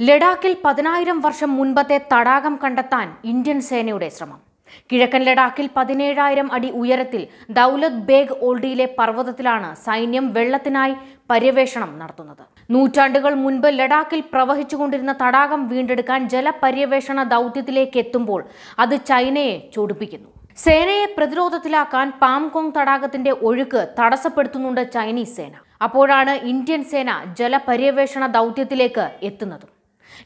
ലഡാക്കിൽ പതിനായിരം വർഷം മുൻപത്തെ തടാകം കണ്ടെത്താൻ ഇന്ത്യൻ സേനയുടെ ശ്രമം. കിഴക്കൻ ലഡാക്കിൽ പതിനേഴായിരം അടി ഉയരത്തിൽ ദൗലത് ബേഗ് ഓൾഡിയിലെ പർവതത്തിലാണ് സൈന്യം വെള്ളത്തിനായി പര്യവേഷണം നടത്തുന്നത്. നൂറ്റാണ്ടുകൾ മുൻപ് ലഡാക്കിൽ പ്രവഹിച്ചുകൊണ്ടിരുന്ന തടാകം വീണ്ടെടുക്കാൻ ജലപര്യവേഷണ ദൗത്യത്തിലേക്ക് എത്തുമ്പോൾ അത് ചൈനയെ ചൊടിപ്പിക്കുന്നു. സേനയെ പ്രതിരോധത്തിലാക്കാൻ പാംകോങ് തടാകത്തിന്റെ ഒഴുക്ക് തടസ്സപ്പെടുത്തുന്നുണ്ട് ചൈനീസ് സേന. അപ്പോഴാണ് ഇന്ത്യൻ സേന ജലപര്യവേഷണ ദൗത്യത്തിലേക്ക് എത്തുന്നതും.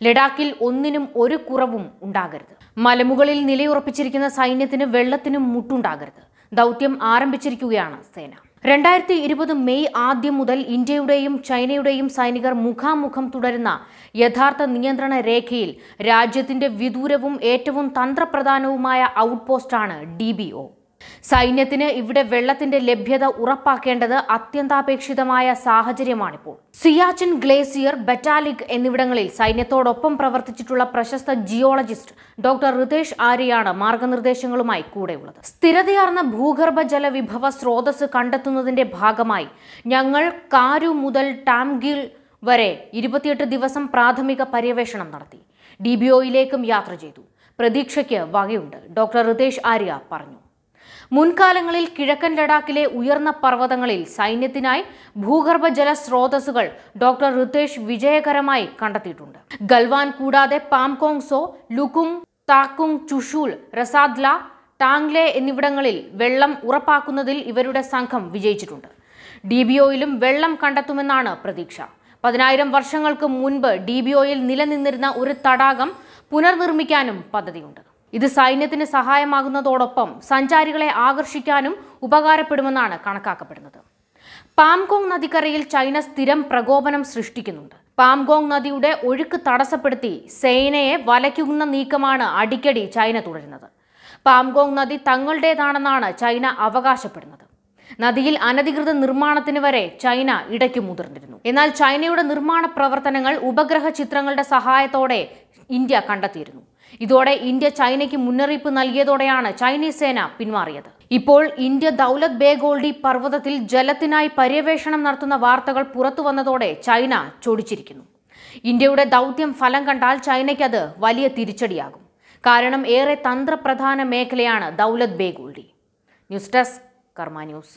ലഡാക്കിൽ ഒന്നിനും ഒരു കുറവും ഉണ്ടാകരുത്. മലമുകളിൽ നിലയുറപ്പിച്ചിരിക്കുന്ന സൈന്യത്തിന് വെള്ളത്തിനും മുട്ടുണ്ടാകരുത്. ദൗത്യം ആരംഭിച്ചിരിക്കുകയാണ് സേന. രണ്ടായിരത്തി ഇരുപത് മെയ് ആദ്യം മുതൽ ഇന്ത്യയുടെയും ചൈനയുടെയും സൈനികർ മുഖാമുഖം തുടരുന്ന യഥാർത്ഥ നിയന്ത്രണ രേഖയിൽ രാജ്യത്തിന്റെ വിദൂരവും ഏറ്റവും തന്ത്രപ്രധാനവുമായ ഔട്ട്പോസ്റ്റാണ് ഡി സൈന്യത്തിന് ഇവിടെ വെള്ളത്തിന്റെ ലഭ്യത ഉറപ്പാക്കേണ്ടത് അത്യന്താപേക്ഷിതമായ സാഹചര്യമാണിപ്പോൾ. സിയാച്ചിൻ ഗ്ലേസിയർ ബറ്റാലിക് എന്നിവിടങ്ങളിൽ സൈന്യത്തോടൊപ്പം പ്രവർത്തിച്ചിട്ടുള്ള പ്രശസ്ത ജിയോളജിസ്റ്റ് ഡോക്ടർ റിതേഷ് ആര്യയാണ് മാർഗനിർദ്ദേശങ്ങളുമായി കൂടെയുള്ളത്. സ്ഥിരതയാർന്ന ഭൂഗർഭ ജലവിഭവ സ്രോതസ് കണ്ടെത്തുന്നതിന്റെ ഭാഗമായി ഞങ്ങൾ കാരു മുതൽ ടാംഗിൽ വരെ ഇരുപത്തിയെട്ട് ദിവസം പ്രാഥമിക പര്യവേഷണം നടത്തി. ഡി ബി ഒയിലേക്കും യാത്ര ചെയ്തു. പ്രതീക്ഷയ്ക്ക് വകയുണ്ട് ഡോക്ടർ റിതേഷ് ആര്യ പറഞ്ഞു. മുൻകാലങ്ങളിൽ കിഴക്കൻ ലഡാക്കിലെ ഉയർന്ന പർവതങ്ങളിൽ സൈന്യത്തിനായി ഭൂഗർഭജല സ്രോതസ്സുകൾ ഡോക്ടർ റിതേഷ് വിജയകരമായി കണ്ടെത്തിയിട്ടുണ്ട്. ഗൽവാൻ കൂടാതെ പാംകോങ്സോ ലുകുങ് താക്കുങ് ചുഷൂൽ റസാദ്ല ടാങ്ലെ എന്നിവിടങ്ങളിൽ വെള്ളം ഉറപ്പാക്കുന്നതിൽ ഇവരുടെ സംഘം വിജയിച്ചിട്ടുണ്ട്. ഡി ബി ഒയിലും വെള്ളം കണ്ടെത്തുമെന്നാണ് പ്രതീക്ഷ. പതിനായിരം വർഷങ്ങൾക്ക് മുൻപ് ഡി ബി ഒയിൽ നിലനിന്നിരുന്ന ഒരു തടാകം പുനർനിർമ്മിക്കാനും പദ്ധതിയുണ്ട്. ഇത് സൈന്യത്തിന് സഹായമാകുന്നതോടൊപ്പം സഞ്ചാരികളെ ആകർഷിക്കാനും ഉപകാരപ്പെടുമെന്നാണ് കണക്കാക്കപ്പെടുന്നത്. പാംഗോങ് നദിക്കരയിൽ ചൈന സ്ഥിരം പ്രകോപനം സൃഷ്ടിക്കുന്നുണ്ട്. പാംഗോങ് നദിയുടെ ഒഴുക്ക് തടസ്സപ്പെടുത്തി സേനയെ വലയ്ക്കുന്ന നീക്കമാണ് അടിക്കടി ചൈന തുടരുന്നത്. പാംഗോങ് നദി തങ്ങളുടേതാണെന്നാണ് ചൈന അവകാശപ്പെടുന്നത്. നദിയിൽ അനധികൃത നിർമ്മാണത്തിന് വരെ ചൈന ഇടയ്ക്ക് മുതിർന്നിരുന്നു. എന്നാൽ ചൈനയുടെ നിർമ്മാണ പ്രവർത്തനങ്ങൾ ഉപഗ്രഹ ചിത്രങ്ങളുടെ സഹായത്തോടെ ഇന്ത്യ കണ്ടെത്തിയിരുന്നു. ഇതോടെ ഇന്ത്യ ചൈനയ്ക്ക് മുന്നറിയിപ്പ് നൽകിയതോടെയാണ് ചൈനീസ് സേന പിന്മാറിയത്. ഇപ്പോൾ ഇന്ത്യ ദൗലത് ബേഗോൾഡി പർവതത്തിൽ ജലത്തിനായി പര്യവേഷണം നടത്തുന്ന വാർത്തകൾ പുറത്തു വന്നതോടെ ചൈന ചൊടിച്ചിരിക്കുന്നു. ഇന്ത്യയുടെ ദൗത്യം ഫലം കണ്ടാൽ ചൈനയ്ക്കത് വലിയ തിരിച്ചടിയാകും. കാരണം ഏറെ തന്ത്രപ്രധാന മേഖലയാണ് Daulat Beg Oldi news desk Karma news.